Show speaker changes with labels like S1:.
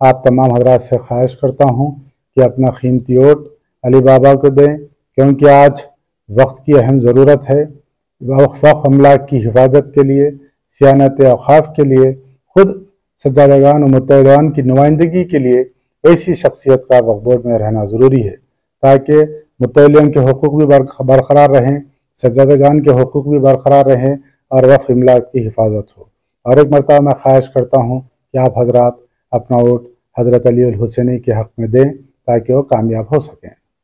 S1: आप तमाम हजरात से ख्वाहिश करता हूँ कि अपना कीमती वोट अली बाबा को दें, क्योंकि आज वक्त की अहम ज़रूरत है। वक्फ अमला की हिफाजत के लिए, सियानत अवकाफ़ के लिए, खुद सज्जादगान और मुतवान की नुमाइंदगी के लिए ऐसी शख्सियत का वक्फ बोर्ड में रहना ज़रूरी है, ताकि मुतलियों के हकूक़ भी बरकरार रहें, सज्जादगान के हकूक़ भी बरकरार रहें और वक्फ अमला की हिफाजत हो। और एक मरतबा मैं ख्वाहिश करता हूँ कि आप हजरात अपना वोट हज़रत अली हुसैनी के हक़ में दें ताकि वो कामयाब हो सकें।